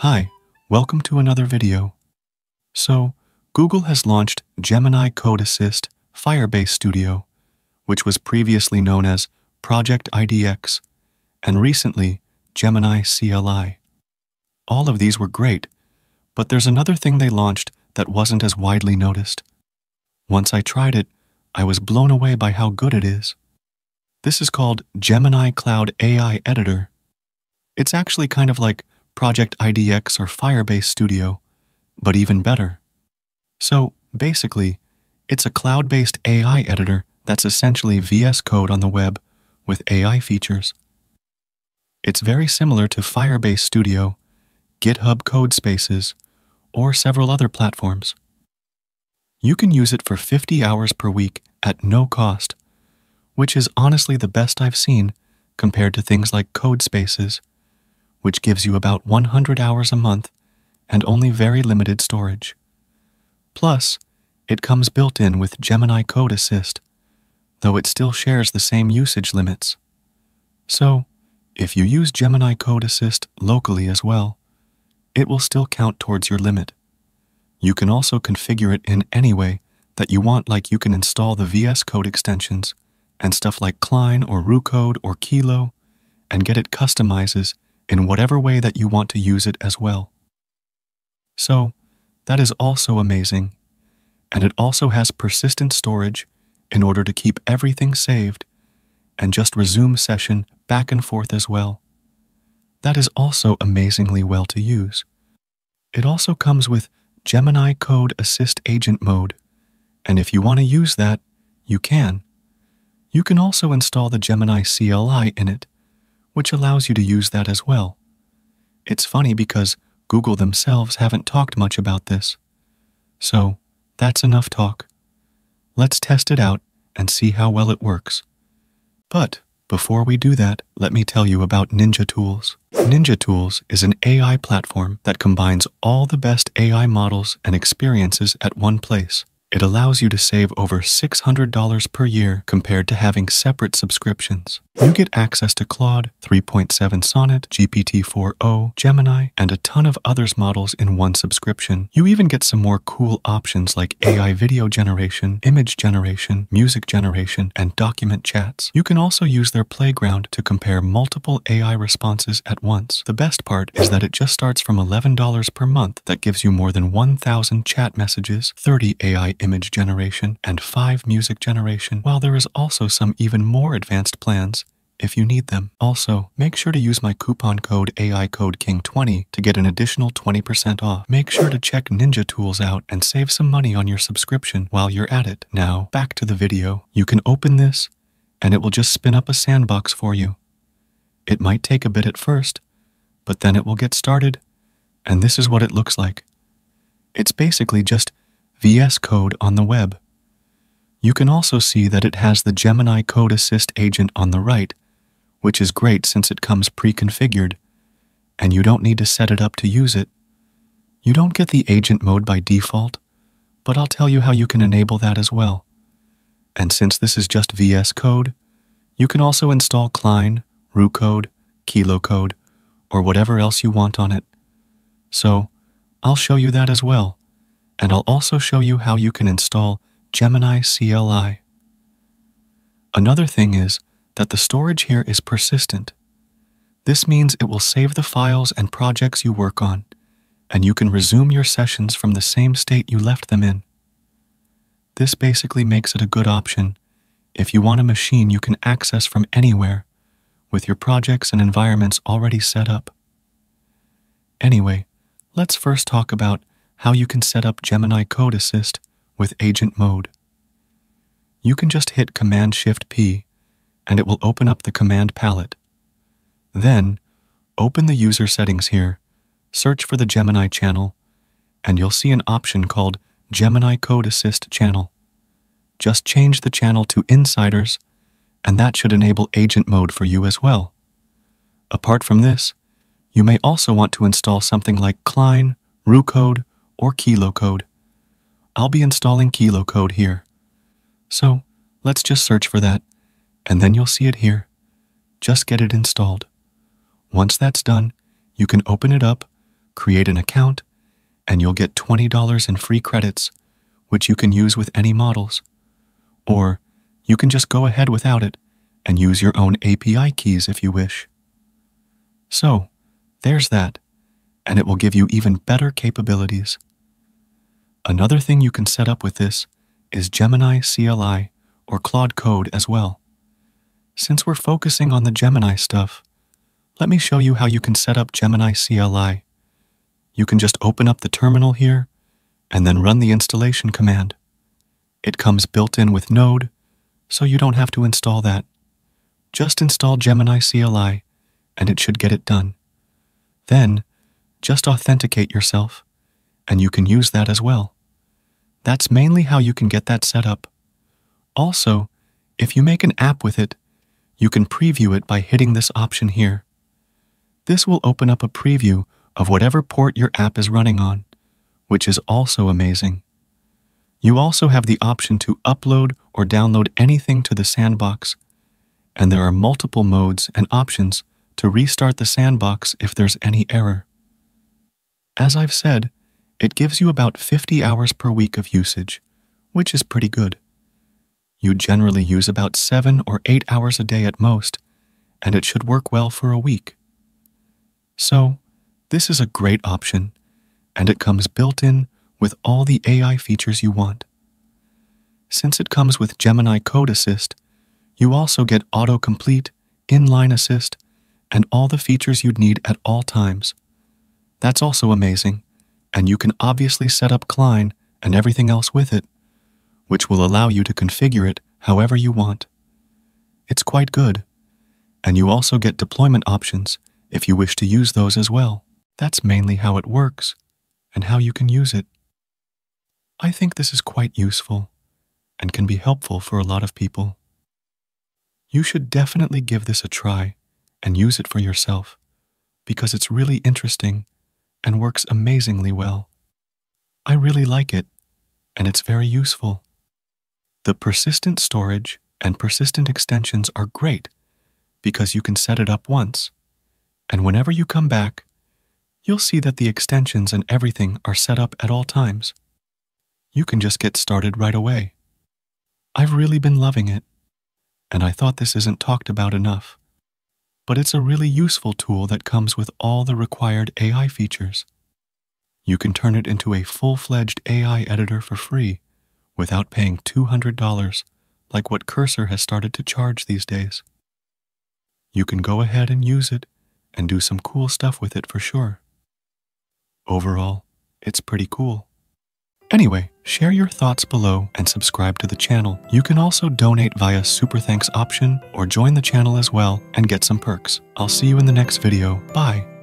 Hi, welcome to another video. So, Google has launched Gemini Code Assist Firebase Studio, which was previously known as Project IDX, and recently Gemini CLI. All of these were great, but there's another thing they launched that wasn't as widely noticed. Once I tried it, I was blown away by how good it is. This is called Gemini Cloud AI Editor. It's actually kind of like Project IDX or Firebase Studio, but even better. So, basically, it's a cloud-based AI editor that's essentially VS Code on the web with AI features. It's very similar to Firebase Studio, GitHub Codespaces, or several other platforms. You can use it for 50 hours per week at no cost, which is honestly the best I've seen compared to things like Codespaces which gives you about 100 hours a month and only very limited storage. Plus, it comes built in with Gemini Code Assist, though it still shares the same usage limits. So, if you use Gemini Code Assist locally as well, it will still count towards your limit. You can also configure it in any way that you want like you can install the VS Code extensions and stuff like Cline or Roo Code or Kilo and get it customizes in whatever way that you want to use it as well. So, that is also amazing, and it also has persistent storage in order to keep everything saved and just resume session back and forth as well. That is also amazingly well to use. It also comes with Gemini Code Assist Agent mode, and if you want to use that, you can. You can also install the Gemini CLI in it which allows you to use that as well. It's funny because Google themselves haven't talked much about this. So, that's enough talk. Let's test it out and see how well it works. But before we do that, let me tell you about Ninja Tools. Ninja Tools is an AI platform that combines all the best AI models and experiences at one place. It allows you to save over $600 per year compared to having separate subscriptions. You get access to Claude, 3.7 Sonnet, GPT-4o, Gemini, and a ton of others models in one subscription. You even get some more cool options like AI video generation, image generation, music generation, and document chats. You can also use their playground to compare multiple AI responses at once. The best part is that it just starts from $11 per month that gives you more than 1,000 chat messages, 30 AI image generation, and 5 music generation, while there is also some even more advanced plans if you need them. Also, make sure to use my coupon code AICodeKing20 to get an additional 20% off. Make sure to check Ninja Tools out and save some money on your subscription while you're at it. Now, back to the video. You can open this, and it will just spin up a sandbox for you. It might take a bit at first, but then it will get started, and this is what it looks like. It's basically just VS Code on the web. You can also see that it has the Gemini Code Assist agent on the right, which is great since it comes pre-configured, and you don't need to set it up to use it. You don't get the agent mode by default, but I'll tell you how you can enable that as well. And since this is just VS Code, you can also install Cline, Roo Code, KiloCode, or whatever else you want on it. So, I'll show you that as well, and I'll also show you how you can install Gemini CLI. Another thing is that the storage here is persistent. This means it will save the files and projects you work on, and you can resume your sessions from the same state you left them in. This basically makes it a good option if you want a machine you can access from anywhere with your projects and environments already set up. Anyway, let's first talk about how you can set up Gemini Code Assist with Agent Mode. You can just hit Command-Shift-P and it will open up the command palette. Then, open the user settings here, search for the Gemini channel, and you'll see an option called Gemini Code Assist Channel. Just change the channel to Insiders, and that should enable agent mode for you as well. Apart from this, you may also want to install something like Cline, Roo Code, or KiloCode. I'll be installing KiloCode here. So, let's just search for that and then you'll see it here. Just get it installed. Once that's done, you can open it up, create an account, and you'll get $20 in free credits, which you can use with any models. Or you can just go ahead without it and use your own API keys if you wish. So, there's that, and it will give you even better capabilities. Another thing you can set up with this is Gemini CLI or Claude Code as well. Since we're focusing on the Gemini stuff, let me show you how you can set up Gemini CLI. You can just open up the terminal here and then run the installation command. It comes built in with Node, so you don't have to install that. Just install Gemini CLI and it should get it done. Then, just authenticate yourself, and you can use that as well. That's mainly how you can get that set up. Also, if you make an app with it, you can preview it by hitting this option here. This will open up a preview of whatever port your app is running on, which is also amazing. You also have the option to upload or download anything to the sandbox, and there are multiple modes and options to restart the sandbox if there's any error. As I've said, it gives you about 50 hours per week of usage, which is pretty good. You generally use about 7 or 8 hours a day at most, and it should work well for a week. So, this is a great option, and it comes built in with all the AI features you want. Since it comes with Gemini Code Assist, you also get autocomplete, inline assist, and all the features you'd need at all times. That's also amazing, and you can obviously set up Cline and everything else with it, which will allow you to configure it however you want. It's quite good, and you also get deployment options if you wish to use those as well. That's mainly how it works and how you can use it. I think this is quite useful and can be helpful for a lot of people. You should definitely give this a try and use it for yourself because it's really interesting and works amazingly well. I really like it, and it's very useful. The persistent storage and persistent extensions are great because you can set it up once, and whenever you come back, you'll see that the extensions and everything are set up at all times. You can just get started right away. I've really been loving it, and I thought this isn't talked about enough but it's a really useful tool that comes with all the required AI features. You can turn it into a full-fledged AI editor for free without paying $200 like what Cursor has started to charge these days. You can go ahead and use it and do some cool stuff with it for sure. Overall, it's pretty cool. Anyway, share your thoughts below and subscribe to the channel. You can also donate via Super Thanks option or join the channel as well and get some perks. I'll see you in the next video. Bye.